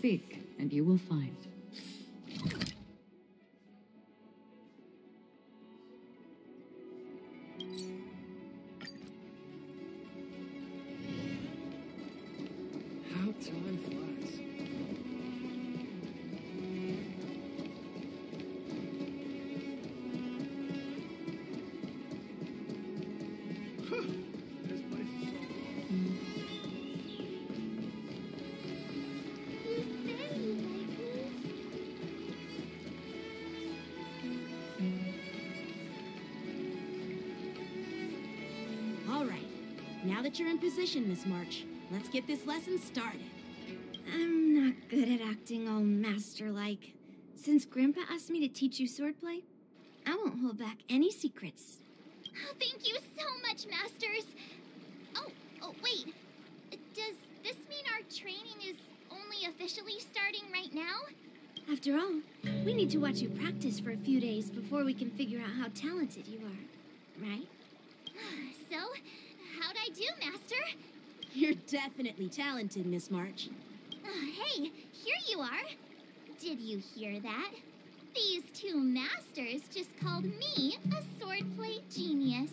Seek, and you will find. That you're in position, Miss March, let's get this lesson started. I'm not good at acting all master-like. Since Grandpa asked me to teach you swordplay, I won't hold back any secrets. Oh, thank you so much, Masters. Oh, oh, wait. Does this mean our training is only officially starting right now? After all, we need to watch you practice for a few days before we can figure out how talented you are, right? So, how'd I do, Master? You're definitely talented, Miss March. Uh, hey, here you are. Did you hear that? These two masters just called me a swordplay genius.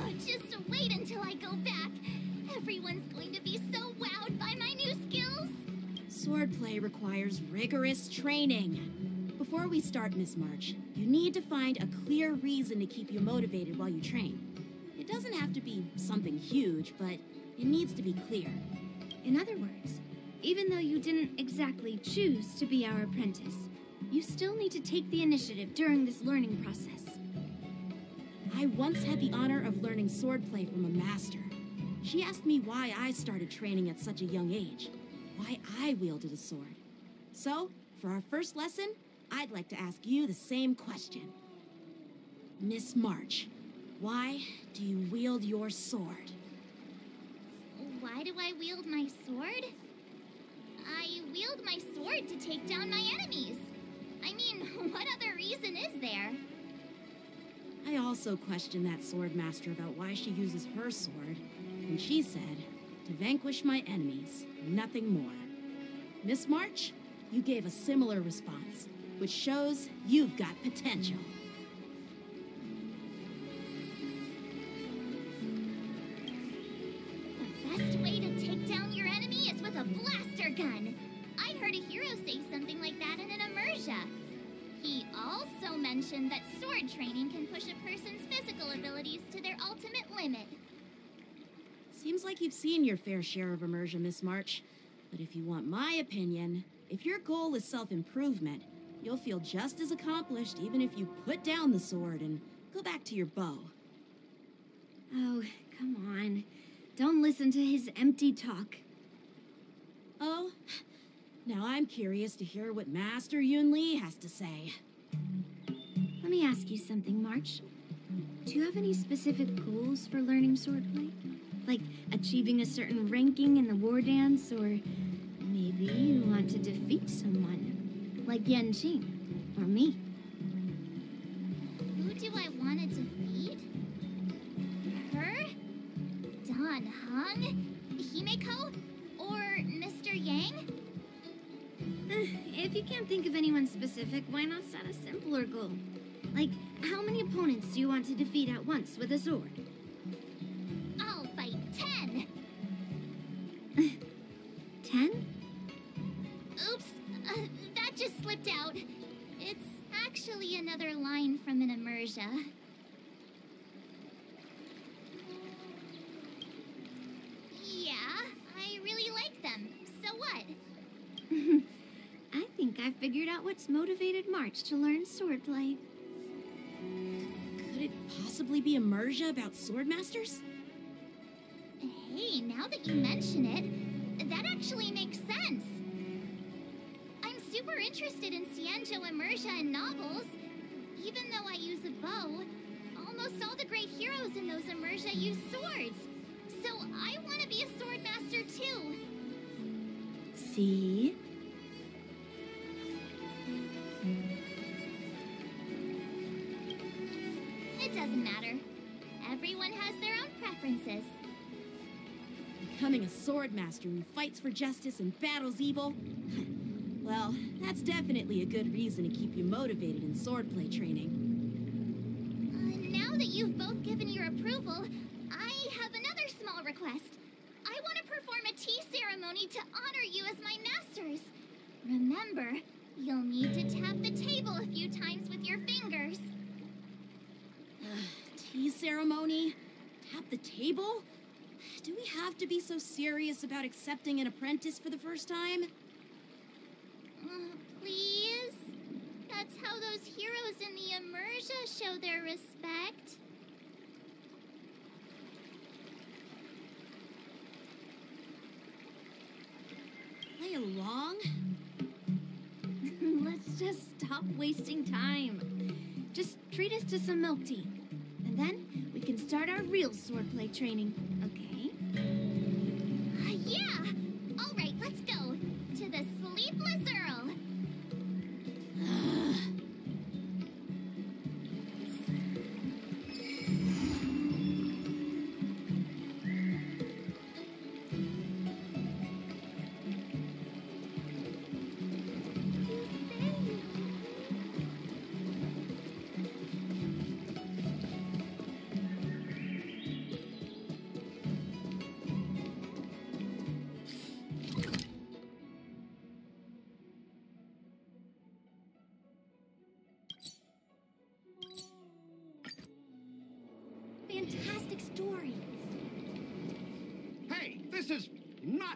Oh, just wait until I go back. Everyone's going to be so wowed by my new skills. Swordplay requires rigorous training. Before we start, Miss March, you need to find a clear reason to keep you motivated while you train. It doesn't have to be something huge, but it needs to be clear. In other words, even though you didn't exactly choose to be our apprentice, you still need to take the initiative during this learning process. I once had the honor of learning swordplay from a master. She asked me why I started training at such a young age, why I wielded a sword. So, for our first lesson, I'd like to ask you the same question. Miss March, why do you wield your sword? Why do I wield my sword? I wield my sword to take down my enemies. I mean, what other reason is there? I also questioned that sword master about why she uses her sword, and she said, to vanquish my enemies, nothing more. Miss March, you gave a similar response, which shows you've got potential. The best way to take down your enemy is with a blaster gun. I heard a hero say something like that in an immersia. He also mentioned that sword training can push a person's physical abilities to their ultimate limit. Seems like you've seen your fair share of immersion, Miss March. But if you want my opinion, if your goal is self improvement, you'll feel just as accomplished even if you put down the sword and go back to your bow. Oh, come on. Don't listen to his empty talk. Oh, now I'm curious to hear what Master Yun Li has to say. Let me ask you something, March. Do you have any specific goals for learning swordplay? Like achieving a certain ranking in the war dance, or maybe you want to defeat someone, like Yan Qing, or me? Who do I want to defeat? Her? Dan Heng? Himeko? Or Mr. Yang? If you can't think of anyone specific, why not set a simpler goal? Like, how many opponents do you want to defeat at once with a sword? I'll fight ten! Ten? Oops, uh, slipped out. It's actually another line from an immersia. Yeah, I really like them. So what? I think I figured out what's motivated March to learn swordplay. Could it possibly be immersia about swordmasters? Hey, now that you mention it, that actually makes sense. Interested in Xianzhou immersia and novels. Even though I use a bow, almost all the great heroes in those immersia use swords. So I want to be a sword master too. See? It doesn't matter. Everyone has their own preferences. Becoming a sword master who fights for justice and battles evil? well, that's definitely a good reason to keep you motivated in swordplay training. Uh, now that you've both given your approval, I have another small request. I want to perform a tea ceremony to honor you as my masters. Remember, you'll need to tap the table a few times with your fingers. Tea ceremony? Tap the table? Do we have to be so serious about accepting an apprentice for the first time? Uh, please? That's how those heroes in the Immersia show their respect. Play along? Let's just stop wasting time. Just treat us to some milk tea. And then we can start our real swordplay training, okay? Uh, yeah!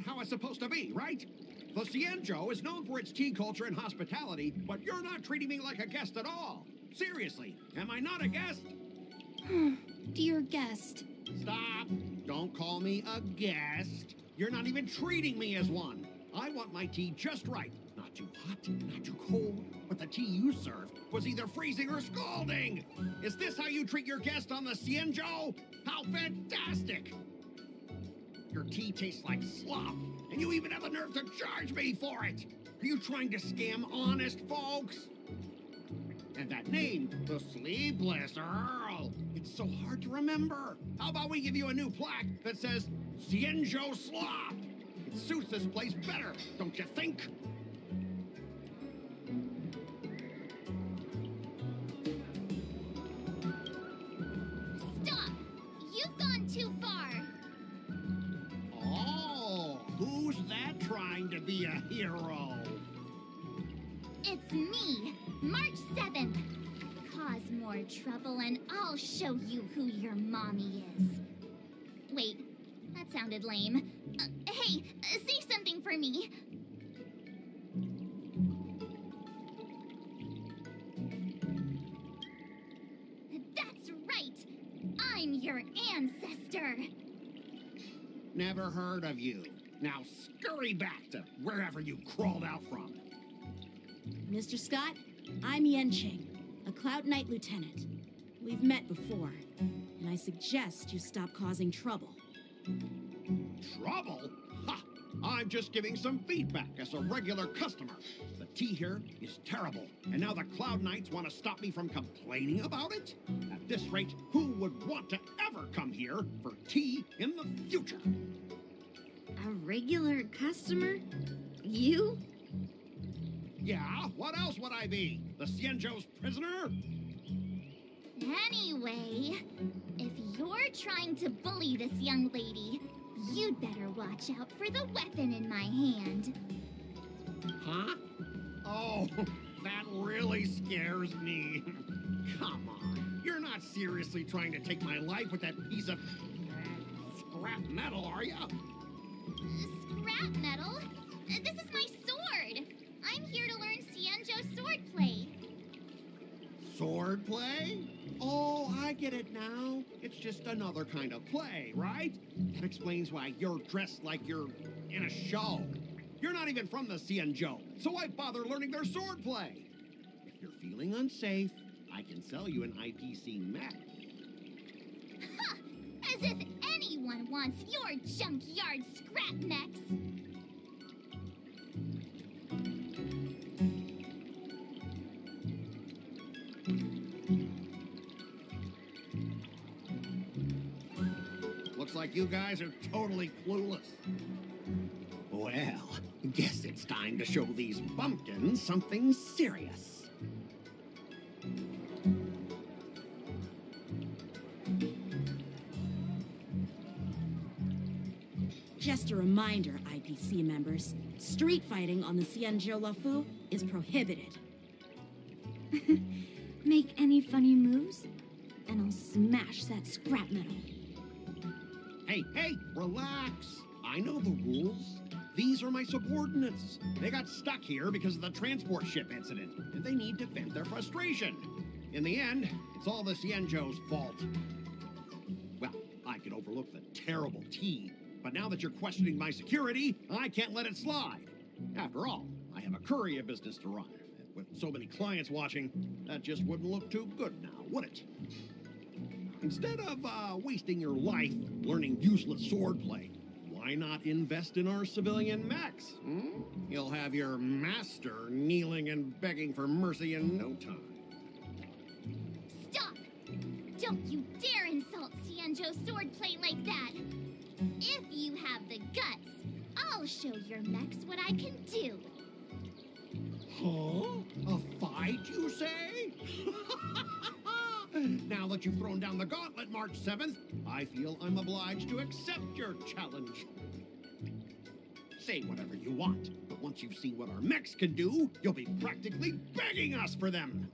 Not how it's supposed to be, right? The Xianzhou is known for its tea culture and hospitality, but you're not treating me like a guest at all. Seriously, am I not a guest? Dear guest. Stop! Don't call me a guest. You're not even treating me as one. I want my tea just right. Not too hot, not too cold, but the tea you served was either freezing or scalding. Is this how you treat your guest on the Xianzhou? How fantastic! Your tea tastes like slop, and you even have the nerve to charge me for it. Are you trying to scam honest folks? And that name, the Sleepless Earl. It's so hard to remember. How about we give you a new plaque that says Xianzhou Slop? It suits this place better, don't you think? Trouble I'll show you who your mommy is. Wait, that sounded lame. Uh, hey, uh, say something for me. That's right! I'm your ancestor! Never heard of you. Now scurry back to wherever you crawled out from. Mr. Scott, I'm Yanqing, a Cloud Knight lieutenant. We've met before, and I suggest you stop causing trouble. Trouble? Ha! I'm just giving some feedback as a regular customer. The tea here is terrible, and now the Cloud Knights want to stop me from complaining about it? At this rate, who would want to ever come here for tea in the future? A regular customer? You? Yeah, what else would I be? The Xianzhou's prisoner? Anyway, if you're trying to bully this young lady, you'd better watch out for the weapon in my hand. Huh? Oh, that really scares me. Come on. You're not seriously trying to take my life with that piece of uh, scrap metal, are you? Scrap metal? This is my sword. I'm here to learn Xianzhou swordplay. Sword play? Oh, I get it now. It's just another kind of play, right? That explains why you're dressed like you're in a show. You're not even from the Xianzhou, so why bother learning their sword play? If you're feeling unsafe, I can sell you an IPC mech. Ha! As if anyone wants your junkyard scrap mechs. Like you guys are totally clueless. Well, guess it's time to show these bumpkins something serious. Just a reminder, IPC members, street fighting on the Xianzhou Luofu is prohibited. Make any funny moves, and I'll smash that scrap metal. Hey, hey, relax. I know the rules. These are my subordinates. They got stuck here because of the transport ship incident, and they need to vent their frustration. In the end, it's all the Xianzhou's fault. Well, I could overlook the terrible tea, but now that you're questioning my security, I can't let it slide. After all, I have a courier business to run. and With so many clients watching, that just wouldn't look too good now, would it? Instead of uh, wasting your life learning useless swordplay, why not invest in our civilian mechs? Hmm? You'll have your master kneeling and begging for mercy in no time. Stop! Don't you dare insult Xianzhou swordplay like that! If you have the guts, I'll show your mechs what I can do. Huh? A fight, you say? now that you've thrown down the gauntlet, March 7th, I feel I'm obliged to accept your challenge. Say whatever you want, but once you've seen what our mechs can do, you'll be practically begging us for them.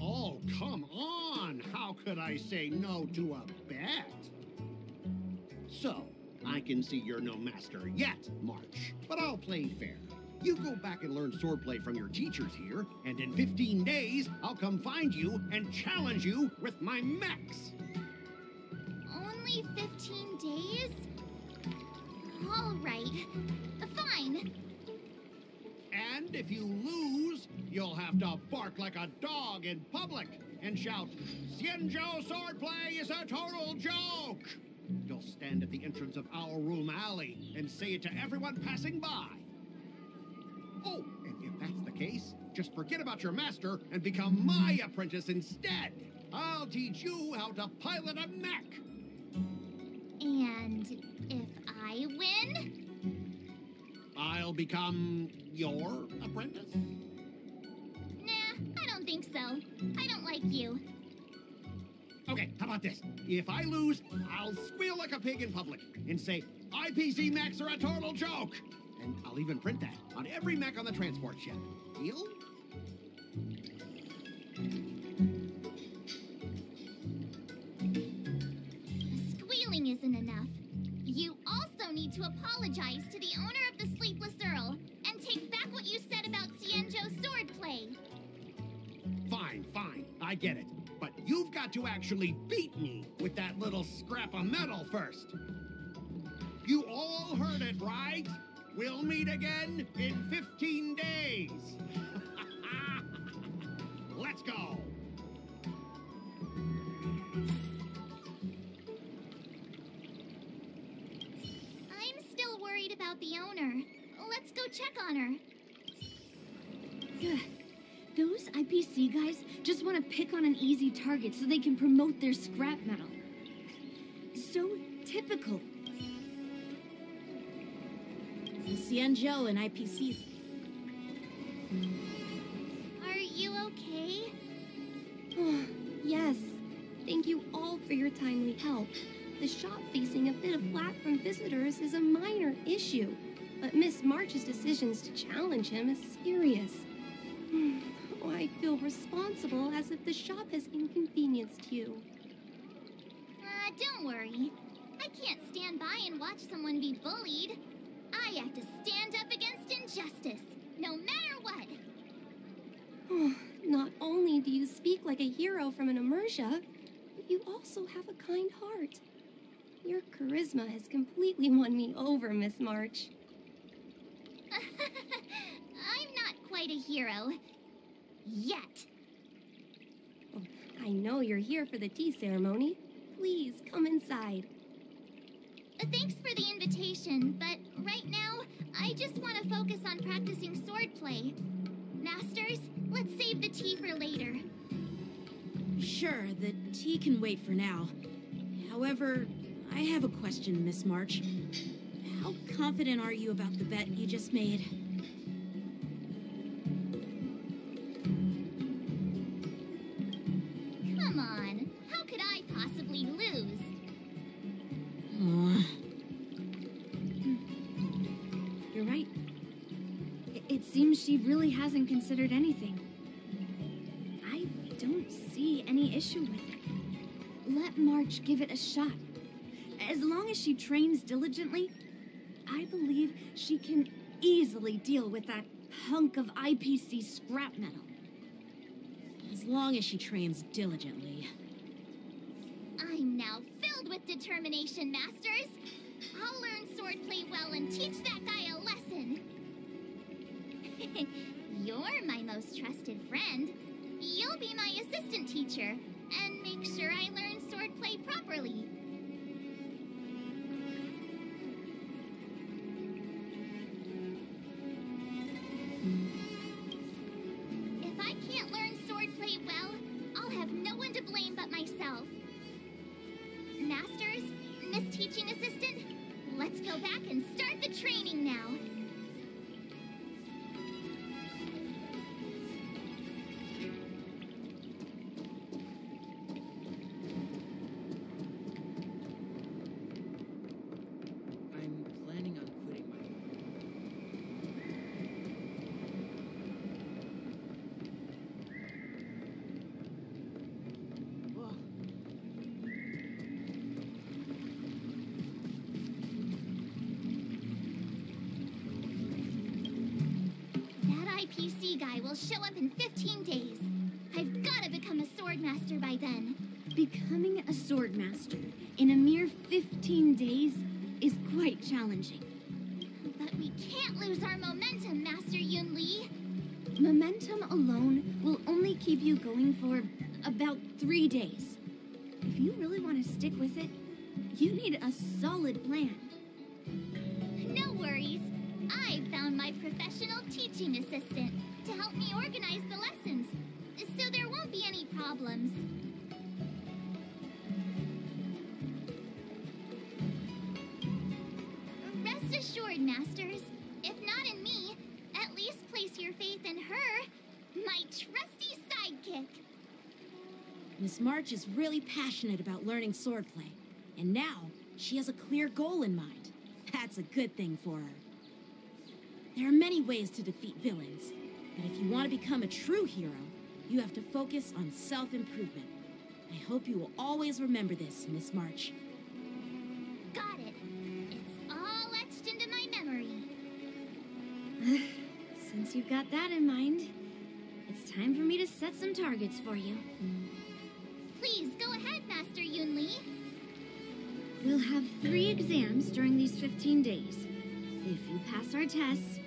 Oh, come on! How could I say no to a bet? So, I can see you're no master yet, March, but I'll play fair. You go back and learn swordplay from your teachers here, and in 15 days, I'll come find you and challenge you with my mechs. Only 15 days? All right. Fine. And if you lose, you'll have to bark like a dog in public and shout, Xianzhou swordplay is a total joke! You'll stand at the entrance of Aurum Alley and say it to everyone passing by. Oh, and if that's the case, just forget about your master and become my apprentice instead. I'll teach you how to pilot a mech. And if I win? I'll become your apprentice. Nah, I don't think so. I don't like you. Okay, how about this? If I lose, I'll squeal like a pig in public and say, IPC mechs are a total joke! And I'll even print that on every Mac on the transport ship. Deal? Squealing isn't enough. You also need to apologize to the owner of the Sleepless Earl and take back what you said about Xianzhou swordplay. Fine, fine, I get it. But you've got to actually beat me with that little scrap of metal first. You all heard it, right? We'll meet again in 15 days. Let's go. I'm still worried about the owner. Let's go check on her. Ugh. Those IPC guys just want to pick on an easy target so they can promote their scrap metal. So typical. Xianzhou and IPCs. Are you okay? Oh, yes. Thank you all for your timely help. The shop facing a bit of flack from visitors is a minor issue, but Miss March's decisions to challenge him is serious. Oh, I feel responsible as if the shop has inconvenienced you. Uh, don't worry. I can't stand by and watch someone be bullied. I have to stand up against injustice, no matter what. Not only do you speak like a hero from an immersia, but you also have a kind heart. Your charisma has completely won me over, Miss March. I'm not quite a hero. Yet. Oh, I know you're here for the tea ceremony. Please come inside. Thanks for the invitation, but right now, I just want to focus on practicing swordplay. Masters, let's save the tea for later. Sure, the tea can wait for now. However, I have a question, Miss March. How confident are you about the bet you just made? Considered anything. I don't see any issue with it. Let March give it a shot. As long as she trains diligently, I believe she can easily deal with that hunk of IPC scrap metal. As long as she trains diligently. I'm now filled with determination, Masters. I'll learn swordplay well and teach that guy a lesson. You're my most trusted friend. You'll be my assistant teacher and make sure I learn swordplay properly. If I can't learn swordplay well, I'll have no one to blame but myself. Masters, Miss Teaching Assistant, let's go back and start the training now. Show up in 15 days. I've got to become a sword master by then. Becoming a sword master in a mere 15 days is quite challenging. But we can't lose our momentum, Master Yun Li. Momentum alone will only keep you going for about three days. If you really want to stick with it, you need a solid plan. No worries. I found my professional teaching assistant to help me organize the lessons, so there won't be any problems. Rest assured, Masters. If not in me, at least place your faith in her, my trusty sidekick. Miss March is really passionate about learning swordplay, and now she has a clear goal in mind. That's a good thing for her. There are many ways to defeat villains, but if you want to become a true hero, you have to focus on self improvement. I hope you will always remember this, Miss March. Got it. It's all etched into my memory. Since you've got that in mind, it's time for me to set some targets for you. Please go ahead, Master Yun Li. We'll have three exams during these 15 days. If you pass our tests,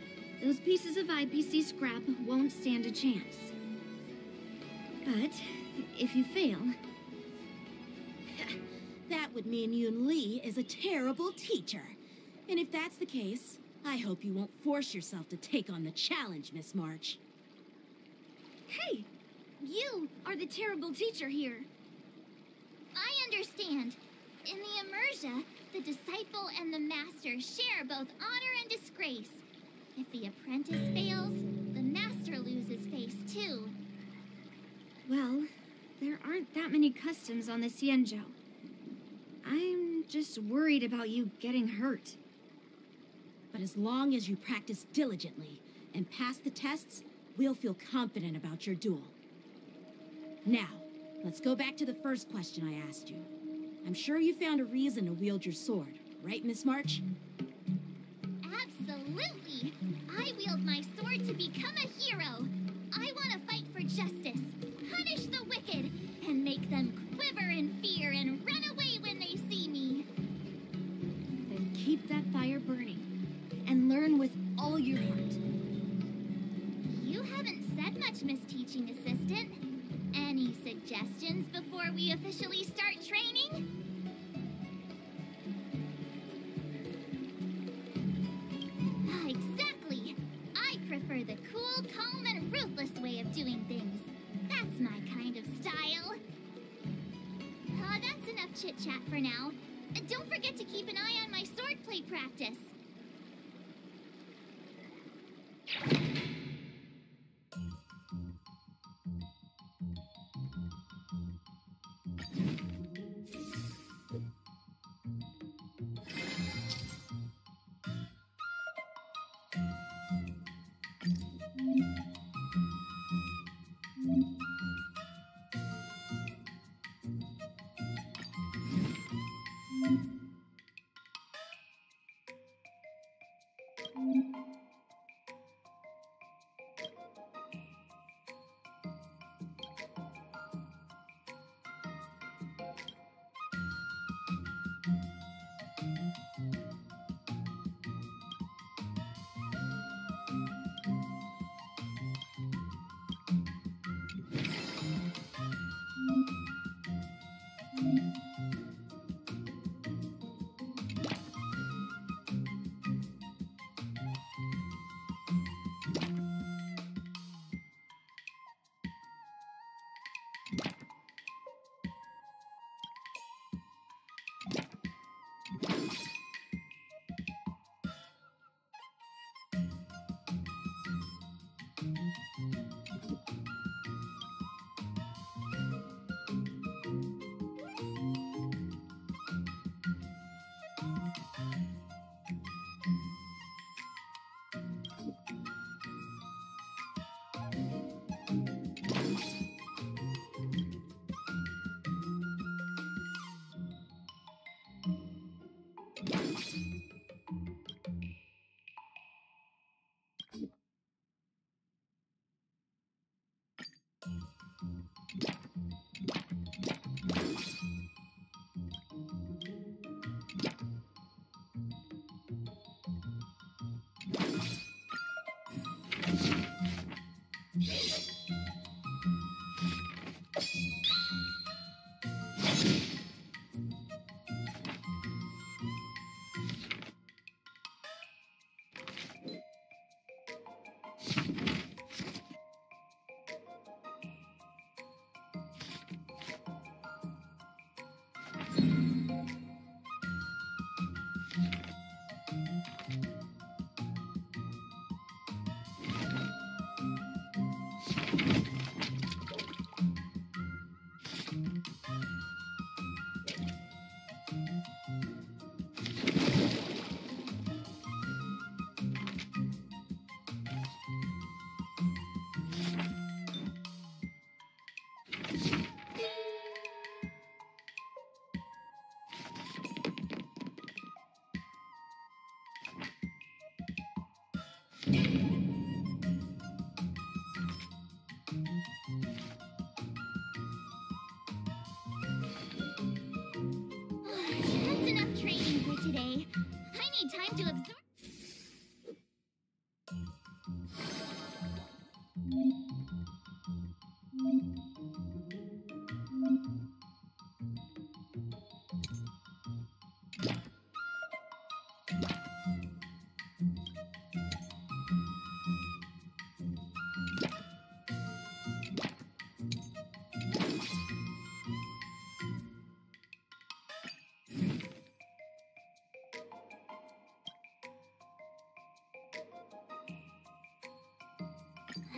those pieces of IPC scrap won't stand a chance. But if you fail, That would mean Yun Li is a terrible teacher. And if that's the case, I hope you won't force yourself to take on the challenge, Miss March. hey, you are the terrible teacher here. I understand. In the Immersia, the disciple and the master share both honor and disgrace. If the apprentice fails, the master loses face too. Well, there aren't that many customs on the Xianzhou. I'm just worried about you getting hurt. But as long as you practice diligently and pass the tests, we'll feel confident about your duel. Now, let's go back to the first question I asked you. I'm sure you found a reason to wield your sword, right, Miss March? I wield my sword to become a hero. I want to fight for justice, punish the wicked, and make them quiver in fear and run away when they see me. Then keep that fire burning and learn with all your heart. You haven't said much, Miss Teaching Assistant. Any suggestions before we officially start training? Practice.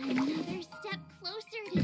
Another step closer to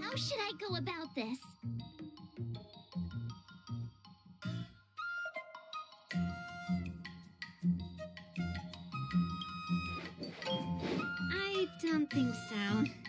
How should I go about this? I don't think so.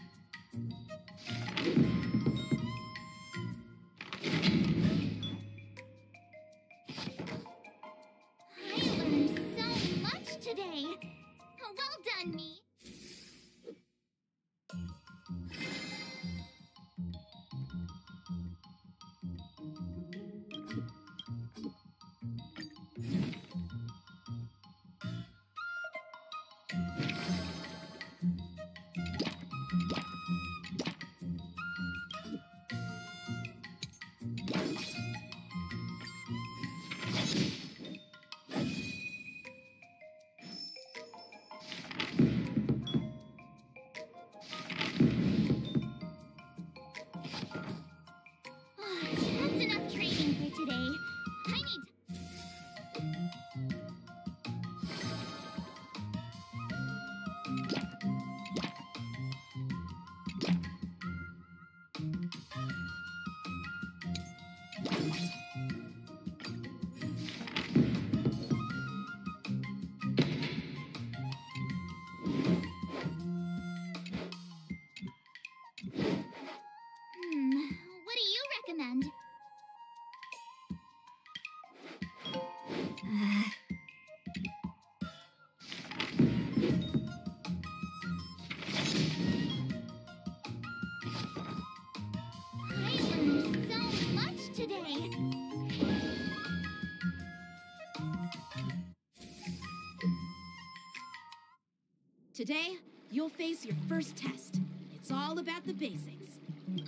Uh, I learned so much today. Today, you'll face your first test. It's all about the basics.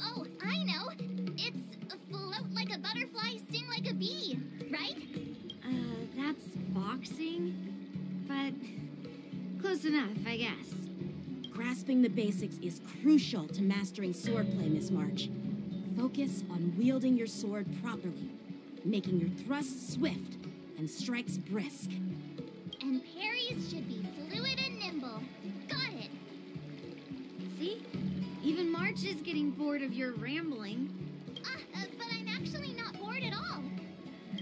Oh, I know. It's float like a butterfly, sting like a bee, right? uh, that's boxing, but close enough, I guess. Grasping the basics is crucial to mastering swordplay, Miss March. Focus on wielding your sword properly, making your thrusts swift and strikes brisk. Getting bored of your rambling. Ah, uh, but I'm actually not bored at all.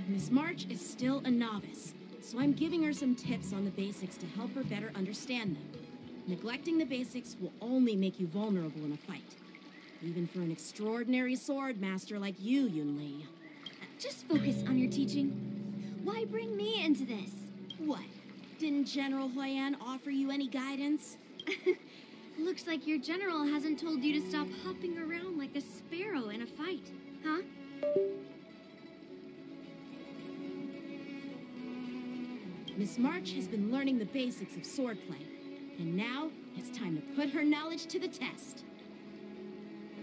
Miss March is still a novice, so I'm giving her some tips on the basics to help her better understand them. Neglecting the basics will only make you vulnerable in a fight. Even for an extraordinary sword master like you, Yun Li. Just focus on your teaching. Why bring me into this? What? Didn't General Huaiyan offer you any guidance? Looks like your general hasn't told you to stop hopping around like a sparrow in a fight, huh? Miss March has been learning the basics of swordplay, and now it's time to put her knowledge to the test.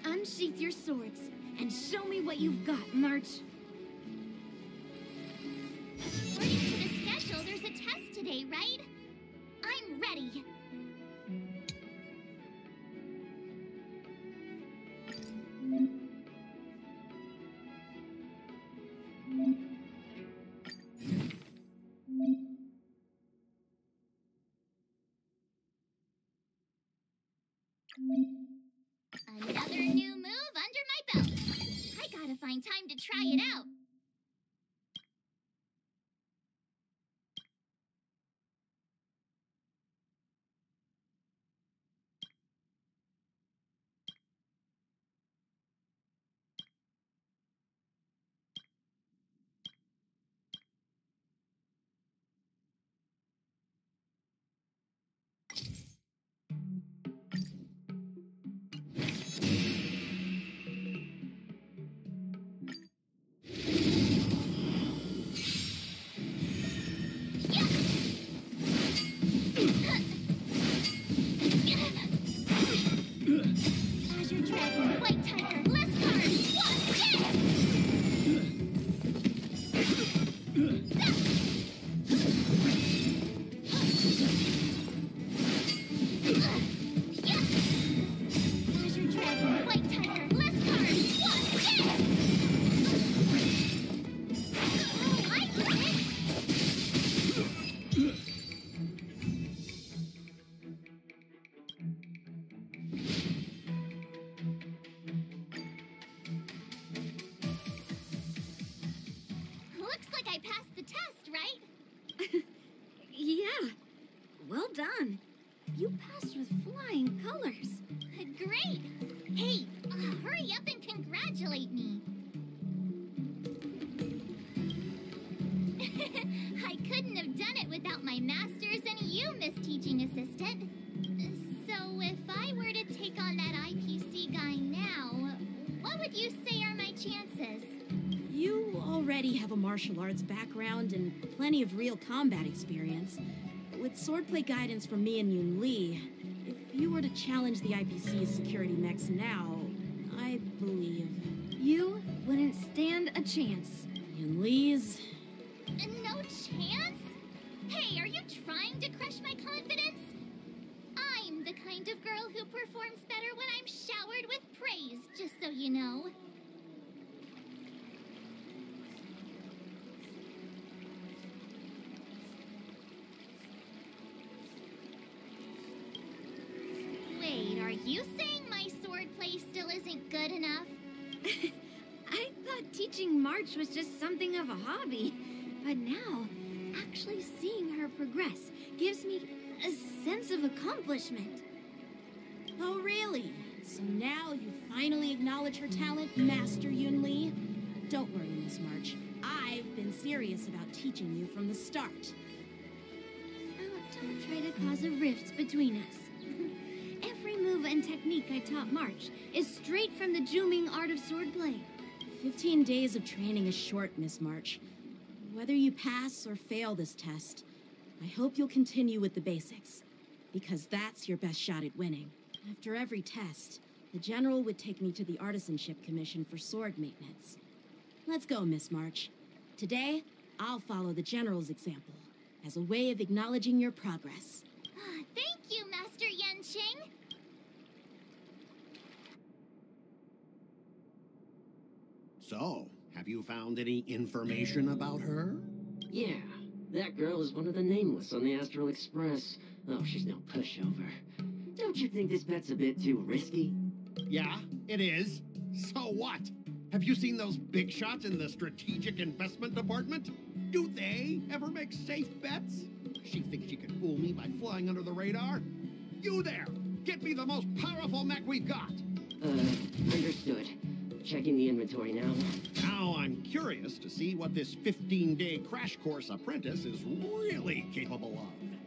Unsheath your swords and show me what you've got, March. According to the schedule, there's a test today, right? I'm ready. Another new move under my belt. I gotta find time to try it out. Martial arts background and plenty of real combat experience. With swordplay guidance from me and Yun Li, if you were to challenge the IPC's security mechs now, I believe You wouldn't stand a chance. Yun Li's. Uh, No chance? Hey, are you trying to crush my confidence? I'm the kind of girl who performs better when I'm showered with praise, just so you know. Wait, are you saying my swordplay still isn't good enough? I thought teaching March was just something of a hobby, but now, actually seeing her progress gives me a sense of accomplishment. Oh, really? So now you finally acknowledge her talent, Master Yun Li? Don't worry, Miss March. I've been serious about teaching you from the start. Oh, don't try to cause a rift between us. Technique I taught March is straight from the Juming art of swordplay. Fifteen days of training is short, Miss March. Whether you pass or fail this test, I hope you'll continue with the basics, because that's your best shot at winning. After every test, the General would take me to the Artisanship Commission for sword maintenance. Let's go, Miss March. Today, I'll follow the General's example as a way of acknowledging your progress. Ah, Thank you, Master Yanqing. So, have you found any information about her? Yeah, that girl is one of the nameless on the Astral Express. Oh, she's no pushover. Don't you think this bet's a bit too risky? Yeah, it is. So what? Have you seen those big shots in the strategic investment department? Do they ever make safe bets? She thinks she can fool me by flying under the radar? You there! Get me the most powerful mech we've got! Uh, understood. Checking the inventory now. Now I'm curious to see what this 15 day crash course apprentice is really capable of.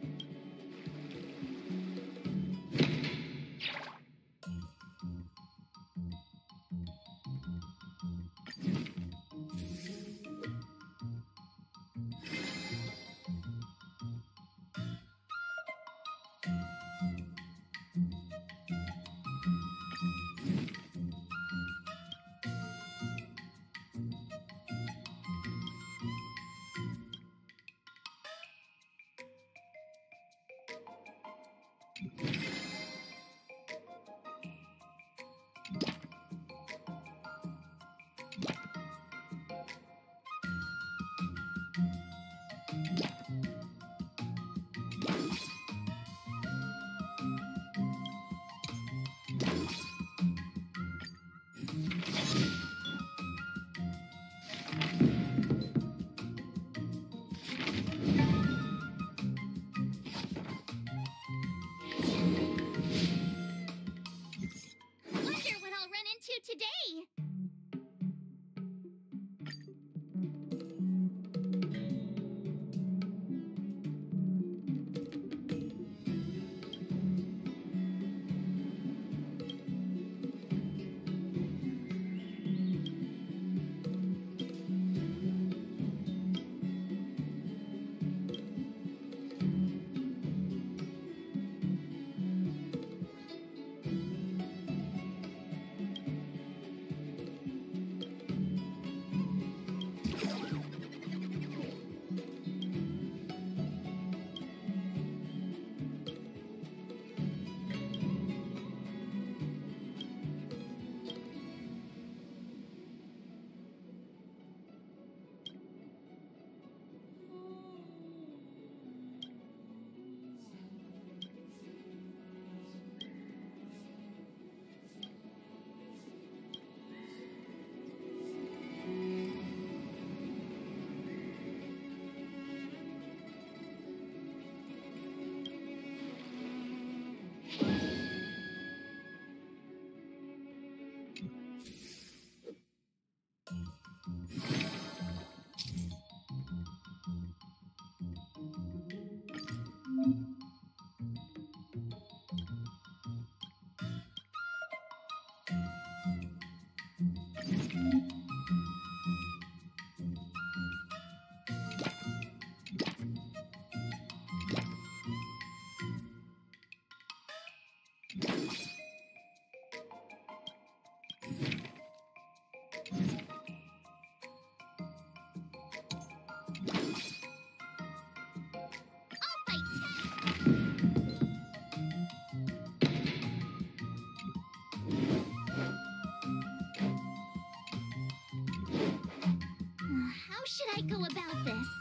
Go about this?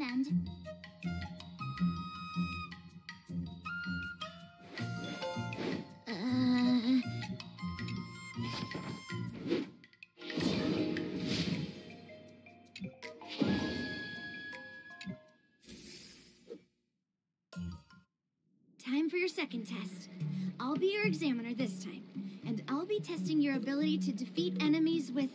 Uh, Time for your second test. I'll be your examiner this time, and I'll be testing your ability to defeat enemies with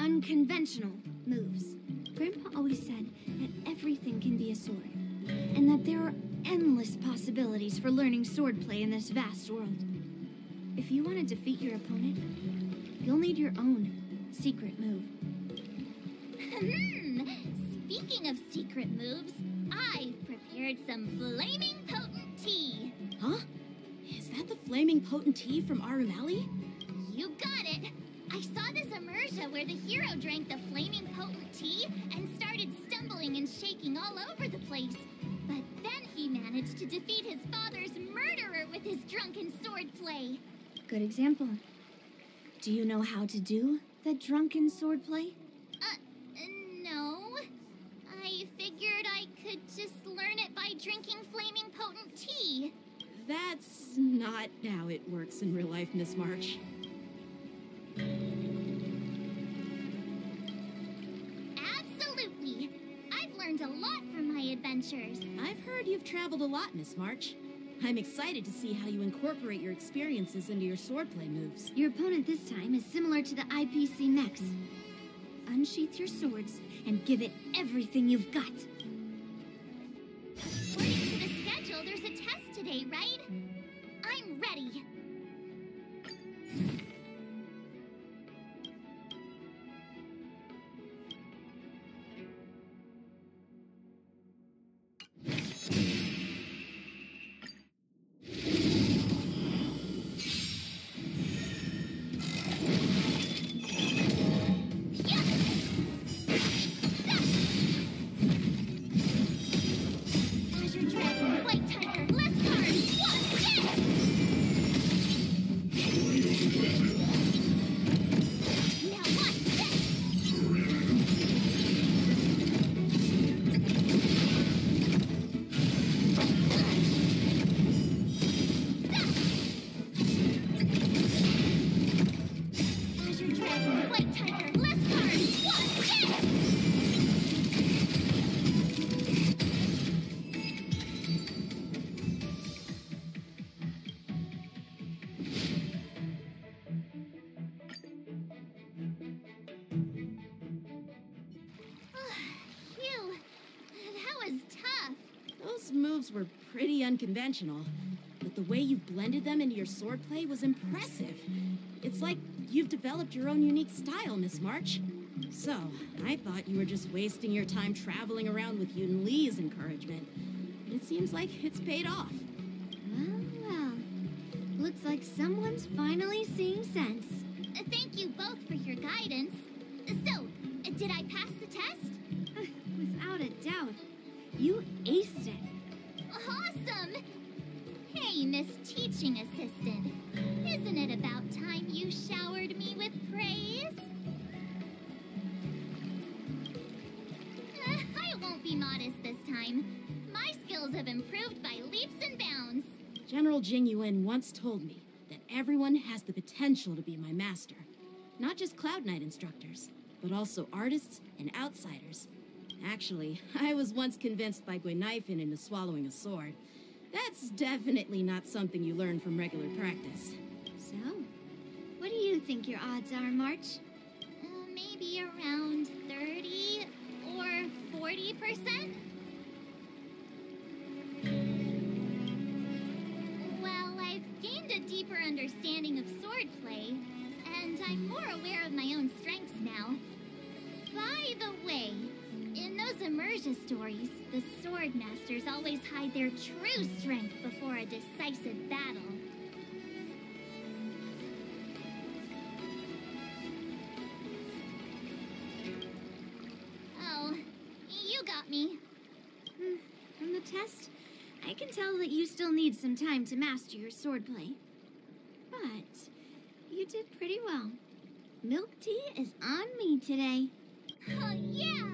unconventional moves. Grandpa always said that everything can be a sword, and that there are endless possibilities for learning swordplay in this vast world. If you want to defeat your opponent, you'll need your own secret move. Hmm. Speaking of secret moves, I've prepared some flaming potent tea. Huh? Is that the flaming potent tea from Aurum Alley? Where the hero drank the flaming potent tea and started stumbling and shaking all over the place. But then he managed to defeat his father's murderer with his drunken swordplay. Good example. Do you know how to do the drunken swordplay? Uh, no. I figured I could just learn it by drinking flaming potent tea. That's not how it works in real life, Miss March. Adventures. I've heard you've traveled a lot, Miss March. I'm excited to see how you incorporate your experiences into your swordplay moves. Your opponent this time is similar to the IPC mechs. Mm. Unsheath your swords and give it everything you've got. According to the schedule, there's a test today, right? Unconventional, but the way you've blended them into your swordplay was impressive. It's like you've developed your own unique style, Miss March. So, I thought you were just wasting your time traveling around with Yun Li's encouragement. It seems like it's paid off. Well, well. Looks like someone's finally seeing sense. Told me that everyone has the potential to be my master. Not just Cloud Knight instructors, but also artists and outsiders. Actually, I was once convinced by Guinaifen into swallowing a sword. That's definitely not something you learn from regular practice. So, what do you think your odds are, March? Uh, maybe around 30 or 40 understanding of swordplay, and I'm more aware of my own strengths now. By the way, in those immersion stories, the sword masters always hide their true strength before a decisive battle. Oh, you got me. Hmm, From the test, I can tell that you still need some time to master your swordplay. But you did pretty well. Milk tea is on me today. Oh, yeah!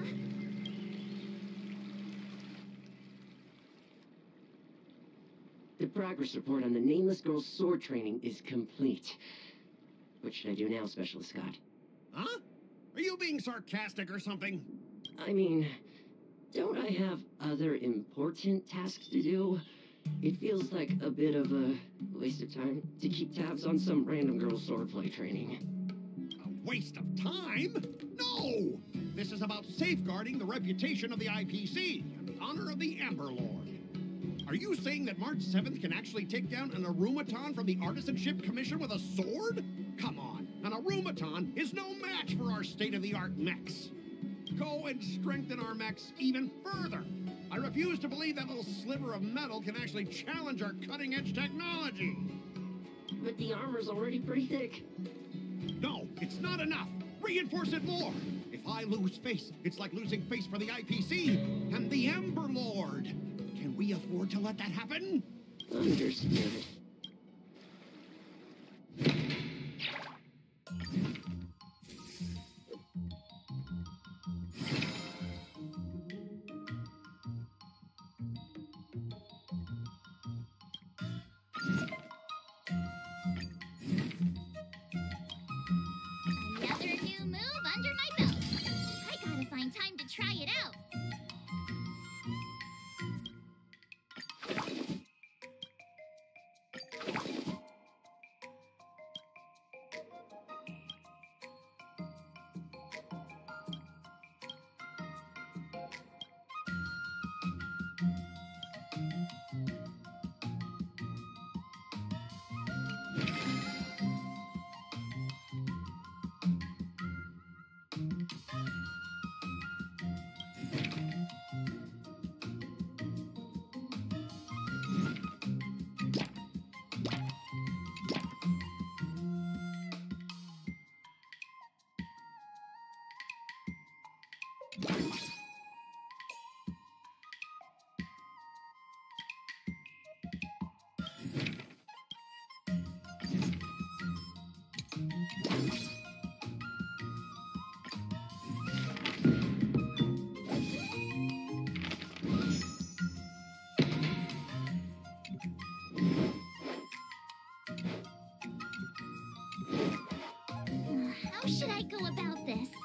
The progress report on the Nameless Girl's sword training is complete. What should I do now, Specialist Scott? Huh? Are you being sarcastic or something? I mean, don't I have other important tasks to do? It feels like a bit of a waste of time to keep tabs on some random girl's swordplay training. A waste of time? No! This is about safeguarding the reputation of the IPC and the honor of the Amber Lord. Are you saying that March 7th can actually take down an Aurumaton from the Artisanship Commission with a sword? Come on, an Aurumaton is no match for our state-of-the-art mechs. Go and strengthen our mechs even further. I refuse to believe that little sliver of metal can actually challenge our cutting-edge technology. But the armor's already pretty thick. No, it's not enough. Reinforce it more. If I lose face, it's like losing face for the IPC and the Amber Lord. Can we afford to let that happen? Understood. How should I go about this?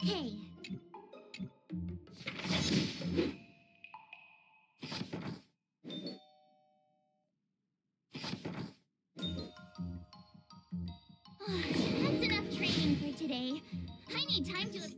Okay. Oh, that's enough training for today. I need time to...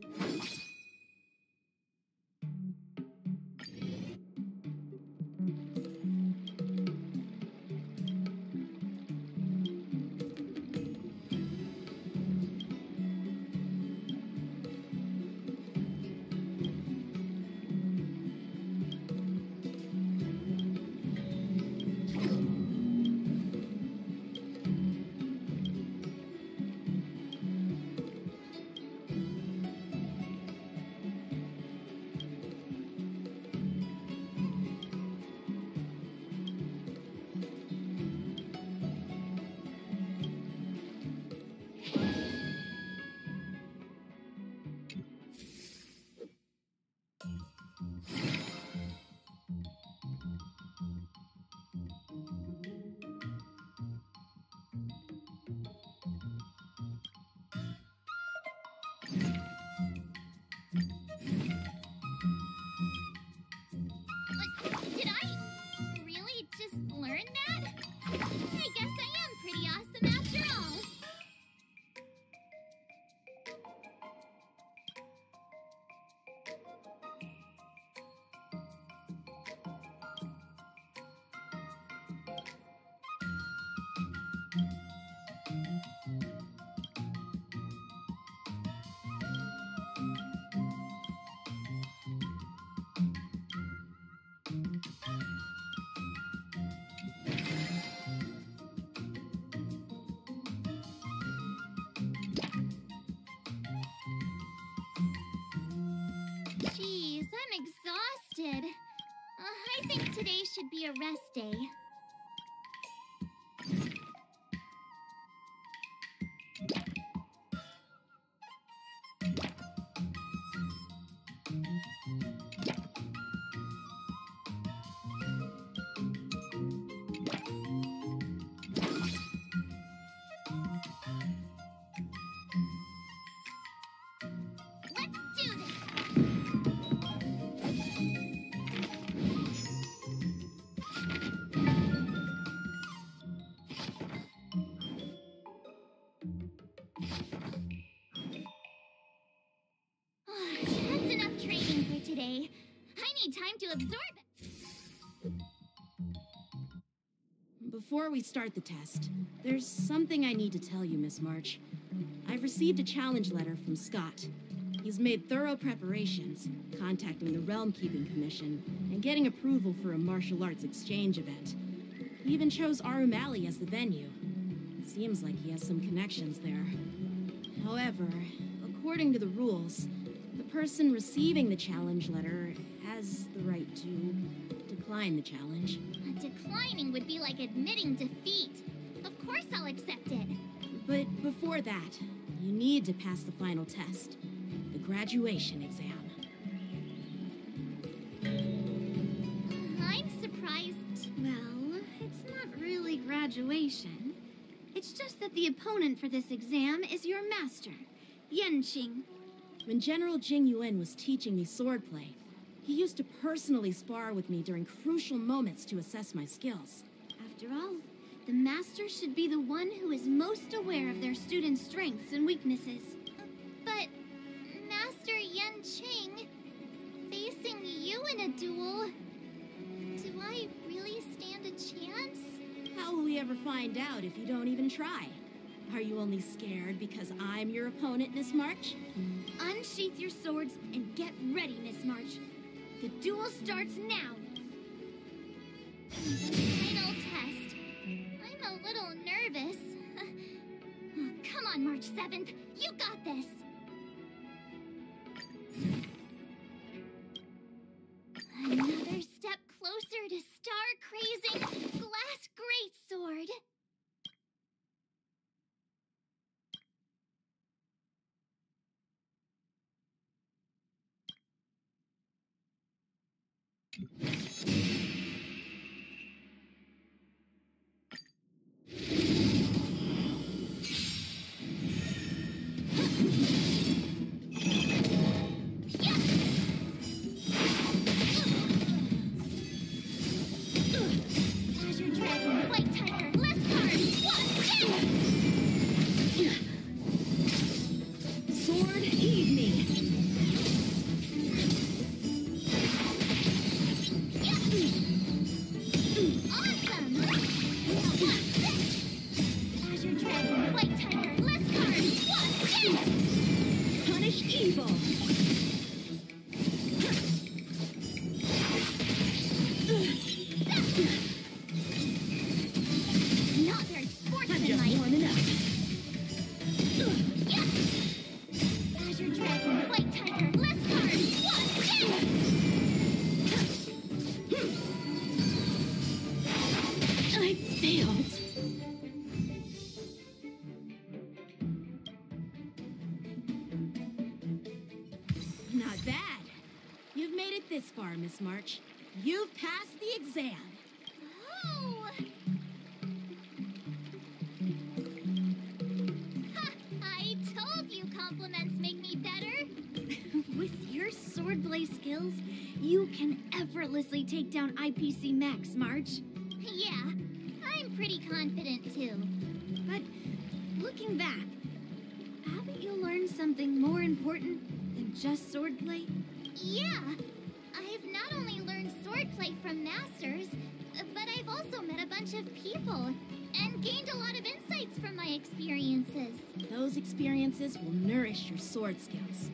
be a rest day. Need time to absorb. Before we start the test, there's something I need to tell you, Miss March. I've received a challenge letter from Scott. He's made thorough preparations, contacting the Realm Keeping Commission and getting approval for a martial arts exchange event. He even chose Aurum Alley as the venue. Seems like he has some connections there. However, according to the rules, the person receiving the challenge letter has the right to decline the challenge. Declining would be like admitting defeat. Of course I'll accept it. But before that, you need to pass the final test the graduation exam. Uh, I'm surprised. Well, it's not really graduation. It's just that the opponent for this exam is your master, Yanqing. When General Jing Yuan was teaching me swordplay, he used to personally spar with me during crucial moments to assess my skills. After all, the master should be the one who is most aware of their students' strengths and weaknesses. But, Master Yanqing, facing you in a duel, do I really stand a chance? How will we ever find out if you don't even try? Are you only scared because I'm your opponent, Miss March? Unsheath your swords and get ready, Miss March. The duel starts now. Final test. I'm a little nervous. Come on, March 7th. You got this. Another step closer to star crazing Miss March. You've passed the exam. Oh! Ha! I told you compliments make me better. With your swordplay skills, you can effortlessly take down IPC Max, March. Yeah, I'm pretty confident too. But looking back, haven't you learned something more important than just swordplay? Yeah, I've not only learned swordplay from masters, but I've also met a bunch of people and gained a lot of insights from my experiences. Those experiences will nourish your sword skills.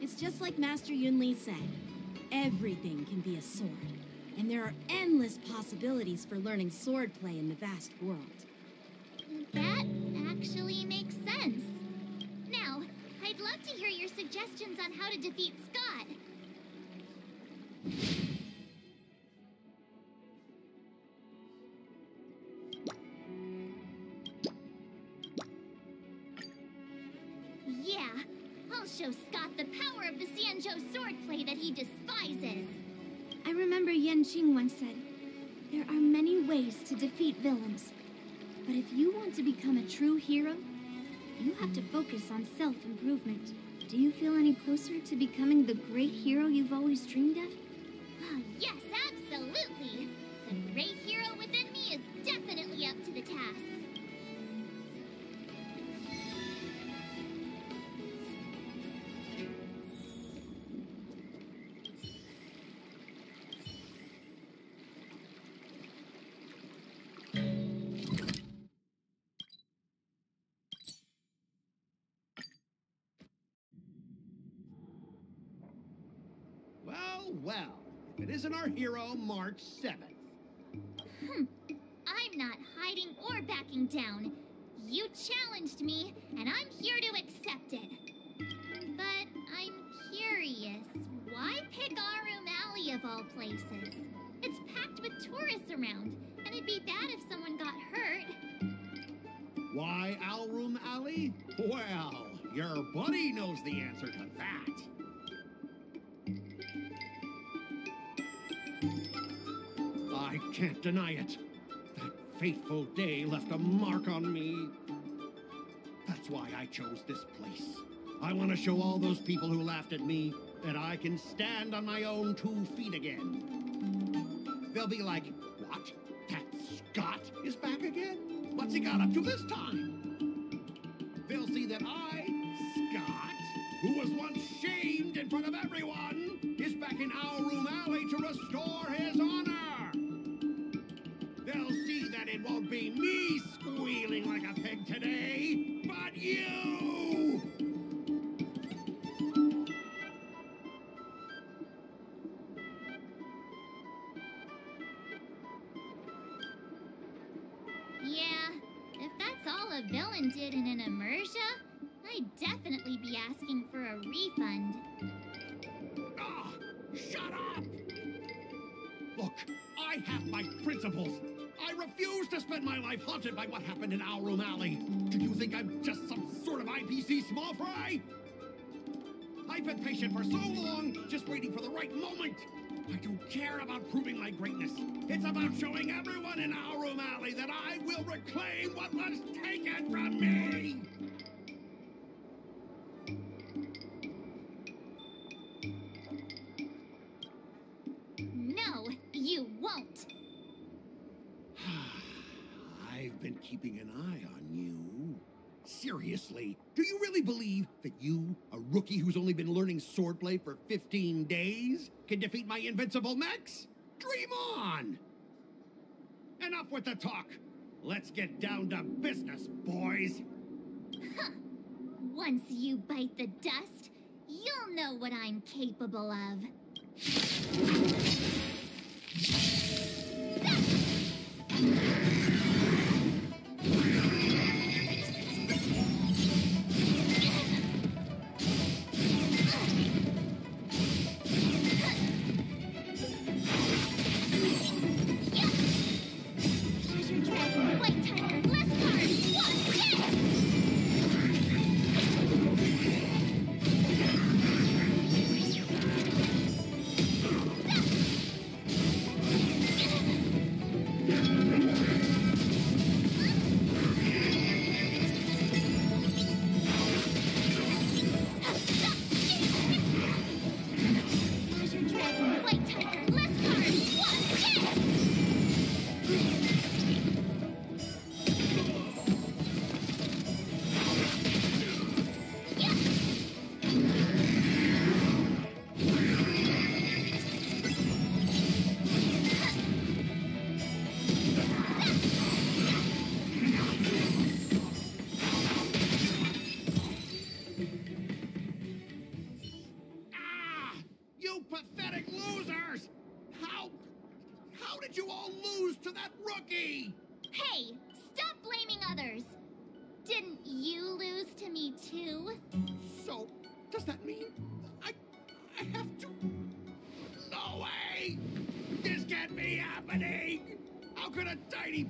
It's just like Master Yun Li said everything can be a sword, and there are endless possibilities for learning swordplay in the vast world. That actually makes sense. Now, I'd love to hear your suggestions on how to defeat Scott. True hero, you have to focus on self improvement. Do you feel any closer to becoming the great hero you've always dreamed of? Ah, yes, isn't our hero, March 7th. Hmm. I'm not hiding or backing down. You challenged me, and I'm here to accept it. But I'm curious, why pick Aurum Alley of all places? It's packed with tourists around, and it'd be bad if someone got hurt. Why Aurum Alley? Well, your buddy knows the answer to that. Can't deny it. That fateful day left a mark on me. That's why I chose this place. I want to show all those people who laughed at me that I can stand on my own two feet again. They'll be like, what? That Scott is back again? What's he got up to this time? They'll see that I, Scott, who was once shamed in front of everyone, is back in Aurum Alley to restore his honor. Life haunted by what happened in Aurum Alley. Do you think I'm just some sort of IPC small fry? I've been patient for so long, just waiting for the right moment. I don't care about proving my greatness. It's about showing everyone in Aurum Alley that I will reclaim what was taken from me. No, you won't. I've been keeping an eye on you. Seriously, do you really believe that you, a rookie who's only been learning swordplay for 15 days, can defeat my invincible mechs? Dream on! Enough with the talk. Let's get down to business, boys. Once you bite the dust, you'll know what I'm capable of.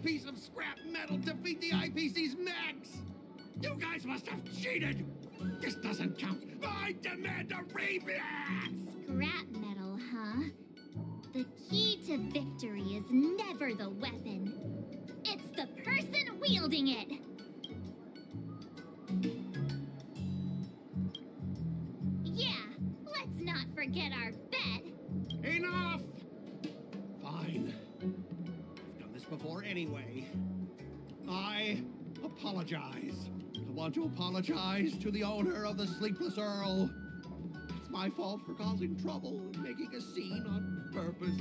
piece of scrap metal defeat the IPC's mechs? You guys must have cheated! This doesn't count! I demand a rematch! Scrap metal, huh? The key to victory is never the weapon. It's the person wielding it. Yeah, let's not forget our bet. Enough! Fine. I've done this before anyway. I apologize. I want to apologize to the owner of the Sleepless Earl. It's my fault for causing trouble and making a scene on purpose.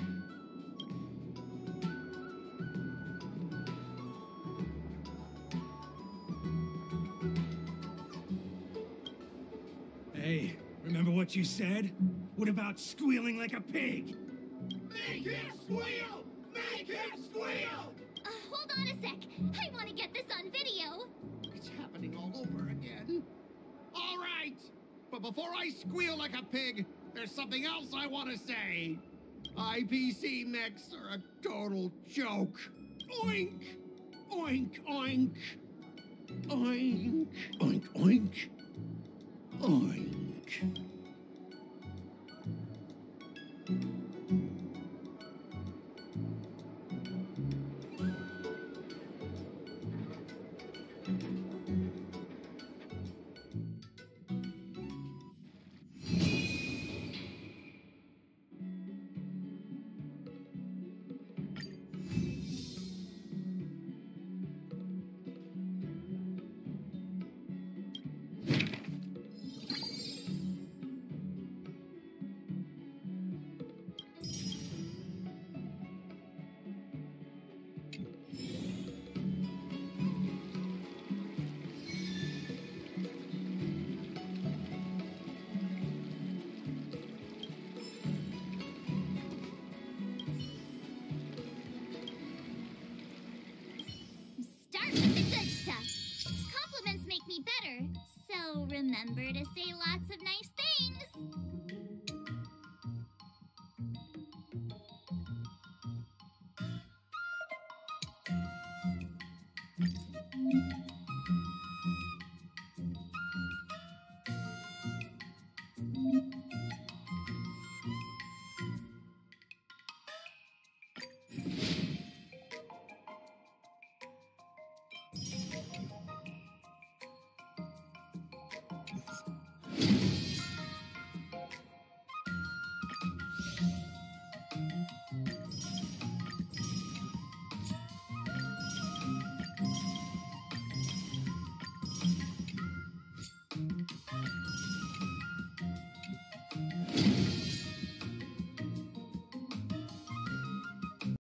Hey, remember what you said? What about squealing like a pig? Make him squeal! Make him squeal! Uh, hold on a sec. I want to get this on video. It's happening all over again. All right! But before I squeal like a pig, there's something else I want to say. IPC mechs are a total joke. Oink! Oink, oink! Oink! Oink, oink! Oink!